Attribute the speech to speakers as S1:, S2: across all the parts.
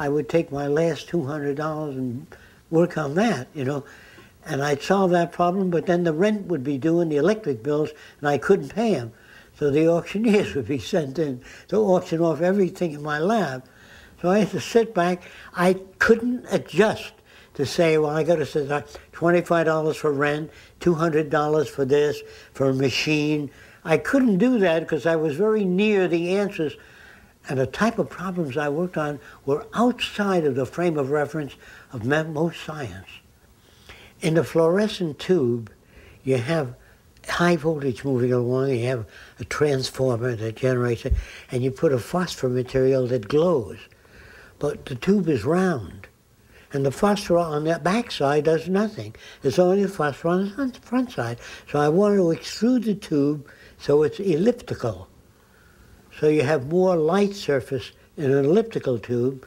S1: I would take my last $200 and work on that, you know. And I'd solve that problem, but then the rent would be due and the electric bills, and I couldn't pay them. So the auctioneers would be sent in to auction off everything in my lab. So I had to sit back. I couldn't adjust to say, well, I got to sit down, $25 for rent, $200 for this, for a machine. I couldn't do that because I was very near the answers. And the type of problems I worked on were outside of the frame of reference of most science. In the fluorescent tube, you have high voltage moving along, you have a transformer that generates it, and you put a phosphor material that glows. But the tube is round. And the phosphor on that back side does nothing. It's only phosphor on the front side. So I want to extrude the tube so it's elliptical. So you have more light surface in an elliptical tube.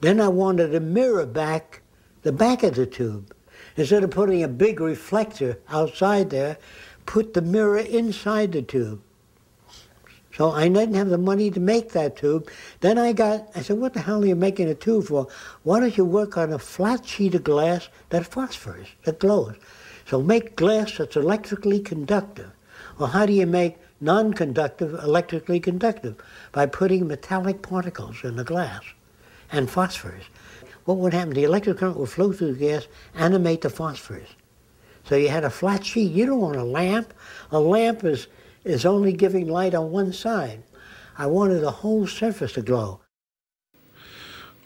S1: Then I wanted to mirror back the back of the tube. Instead of putting a big reflector outside there, put the mirror inside the tube. So I didn't have the money to make that tube. Then I got, I said, what the hell are you making a tube for? Why don't you work on a flat sheet of glass that phosphors, that glows? So make glass that's electrically conductive. Well, how do you make non-conductive electrically conductive? By putting metallic particles in the glass and phosphors. What would happen? The electric current would flow through the gas, animate the phosphors. So you had a flat sheet. You don't want a lamp. A lamp is is only giving light on one side. I wanted the whole surface to glow.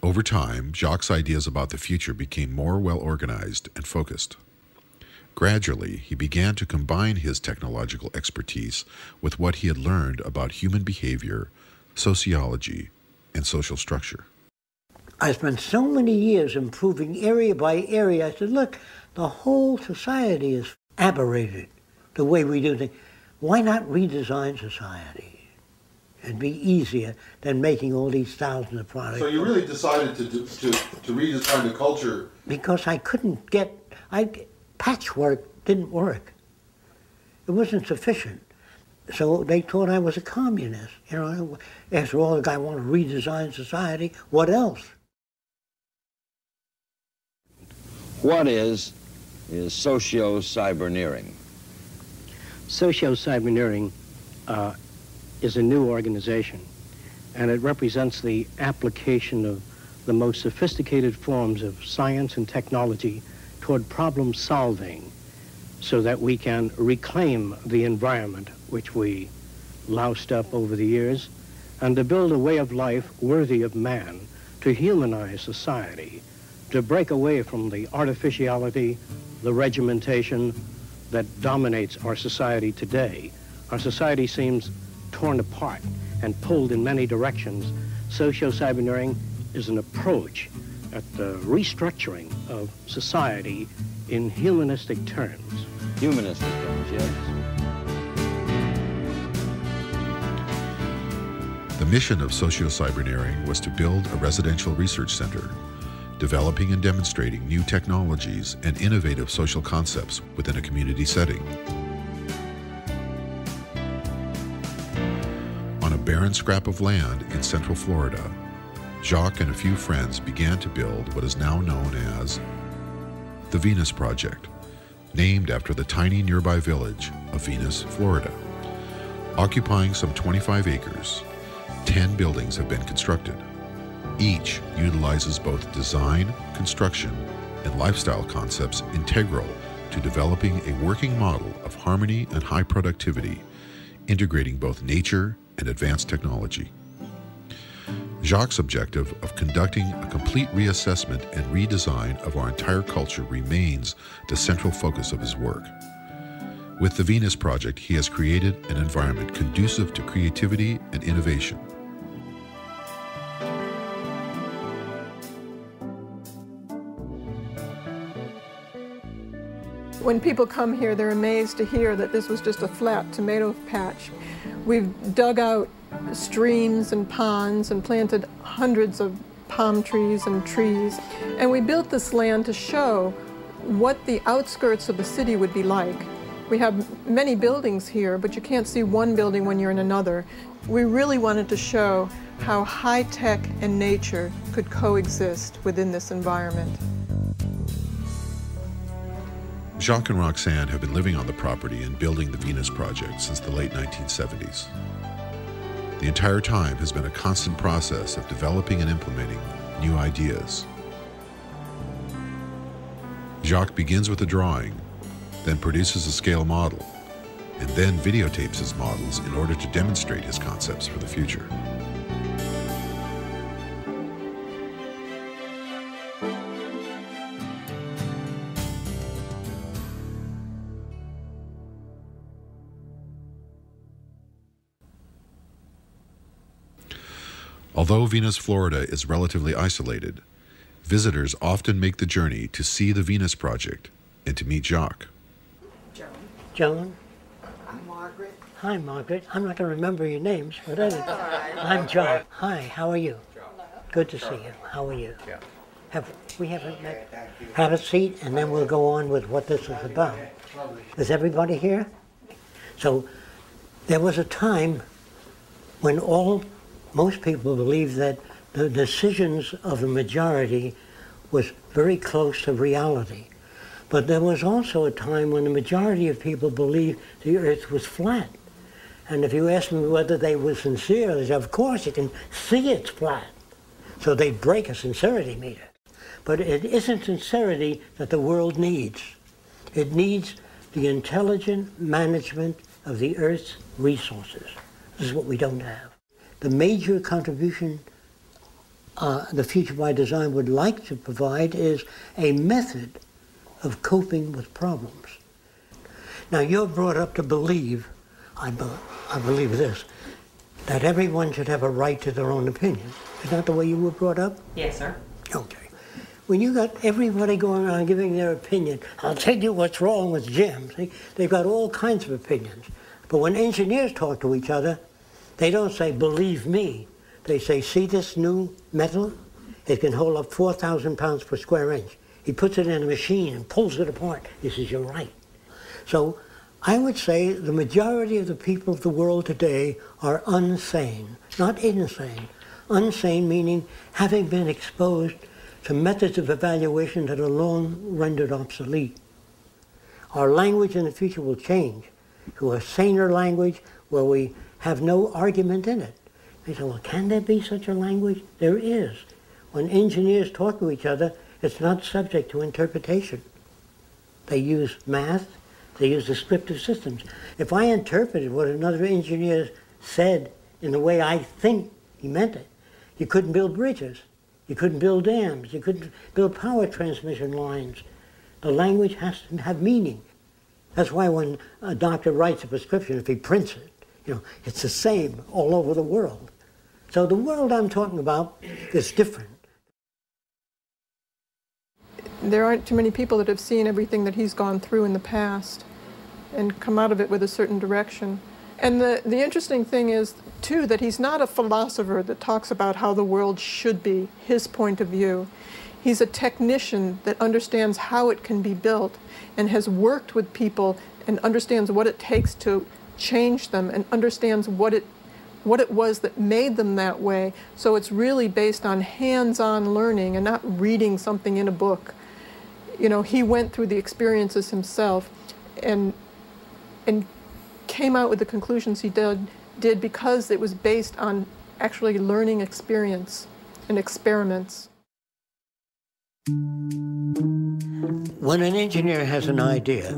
S2: Over time, Jacque's ideas about the future became more well organized and focused. Gradually, he began to combine his technological expertise with what he had learned about human behavior, sociology, and social structure.
S1: I spent so many years improving area by area. I said, look, the whole society is aberrated, the way we do things. Why not redesign society? It'd be easier than making all these thousands of products.
S3: So you really decided to, to, to, to redesign the culture?
S1: Because I couldn't get, I, patchwork didn't work. It wasn't sufficient. So they thought I was a communist. You know, after all, the guy wanted to redesign society. What else?
S4: What is is socio-cyberneering?
S5: Socio-cyberneering uh, is a new organization, and it represents the application of the most sophisticated forms of science and technology toward problem solving so that we can reclaim the environment which we loused up over the years and to build a way of life worthy of man, to humanize society, to break away from the artificiality, the regimentation, that dominates our society today. Our society seems torn apart and pulled in many directions. Socio-cyberneering is an approach at the restructuring of society in humanistic terms.
S4: Humanistic terms, yes.
S2: The mission of socio-cyberneering was to build a residential research center developing and demonstrating new technologies and innovative social concepts within a community setting. On a barren scrap of land in central Florida, Jacque and a few friends began to build what is now known as the Venus Project, named after the tiny nearby village of Venus, Florida. Occupying some 25 acres, 10 buildings have been constructed. Each utilizes both design, construction, and lifestyle concepts integral to developing a working model of harmony and high productivity, integrating both nature and advanced technology. Jacque's objective of conducting a complete reassessment and redesign of our entire culture remains the central focus of his work. With the Venus Project, he has created an environment conducive to creativity and innovation
S6: When people come here, they're amazed to hear that this was just a flat tomato patch. We've dug out streams and ponds and planted hundreds of palm trees and trees. And we built this land to show what the outskirts of the city would be like. We have many buildings here, but you can't see one building when you're in another. We really wanted to show how high tech and nature could coexist within this environment.
S2: Jacque and Roxanne have been living on the property and building the Venus Project since the late 1970s. The entire time has been a constant process of developing and implementing new ideas. Jacque begins with a drawing, then produces a scale model, and then videotapes his models in order to demonstrate his concepts for the future. Although Venus, Florida is relatively isolated, visitors often make the journey to see the Venus Project and to meet Jacque.
S1: Joan? Joan.
S7: I'm Margaret.
S1: Hi, Margaret. I'm not going to remember your names, but anyway. I'm John. Hi, how are you? Good to see you. How are you? Yeah. Have we haven't met? Have a seat, and then we'll go on with what this is about. Is everybody here? So, there was a time when all most people believe that the decisions of the majority was very close to reality. But there was also a time when the majority of people believed the earth was flat. And if you ask them whether they were sincere, they said, of course, you can see it's flat. So they'd break a sincerity meter. But it isn't sincerity that the world needs. It needs the intelligent management of the Earth's resources. This is what we don't have. The major contribution uh, the Future by Design would like to provide is a method of coping with problems. Now, you're brought up to believe, I, be, I believe this, that everyone should have a right to their own opinion. Is that the way you were brought up?
S7: Yes, sir.
S1: Okay. When you got everybody going around giving their opinion, I'll tell you what's wrong with Jim. See, they've got all kinds of opinions. But when engineers talk to each other, they don't say, believe me. They say, see this new metal? It can hold up 4,000 pounds per square inch. He puts it in a machine and pulls it apart. He says, you're right. So I would say the majority of the people of the world today are unsane, not insane. Unsane meaning having been exposed to methods of evaluation that are long rendered obsolete. Our language in the future will change to a saner language where we have no argument in it. They say, well, can there be such a language? There is. When engineers talk to each other, it's not subject to interpretation. They use math, they use descriptive systems. If I interpreted what another engineer said in the way I think he meant it, you couldn't build bridges, you couldn't build dams, you couldn't build power transmission lines. The language has to have meaning. That's why when a doctor writes a prescription, if he prints it, you know, it's the same all over the world. So the world I'm talking about is different.
S6: There aren't too many people that have seen everything that he's gone through in the past and come out of it with a certain direction. And the, the interesting thing is, too, that he's not a philosopher that talks about how the world should be, his point of view. He's a technician that understands how it can be built and has worked with people and understands what it takes to change them and understands what it what it was that made them that way. So it's really based on hands-on learning and not reading something in a book. You know, he went through the experiences himself and and came out with the conclusions he did did because it was based on actually learning experience and experiments.
S1: When an engineer has an idea,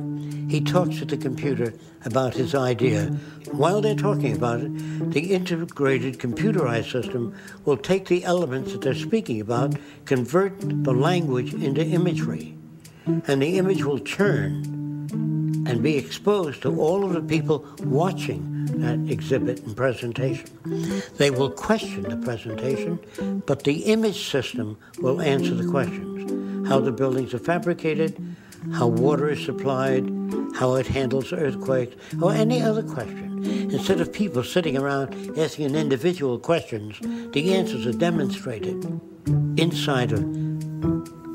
S1: he talks to the computer about his idea. While they're talking about it, the integrated computerized system will take the elements that they're speaking about, convert the language into imagery, and the image will churn and be exposed to all of the people watching that exhibit and presentation. They will question the presentation, but the image system will answer the questions. How the buildings are fabricated, how water is supplied, how it handles earthquakes, or any other question. Instead of people sitting around asking an individual questions, the answers are demonstrated inside of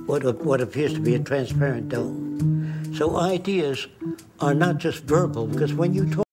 S1: what, what appears to be a transparent dome. So ideas are not just verbal, because when you talk,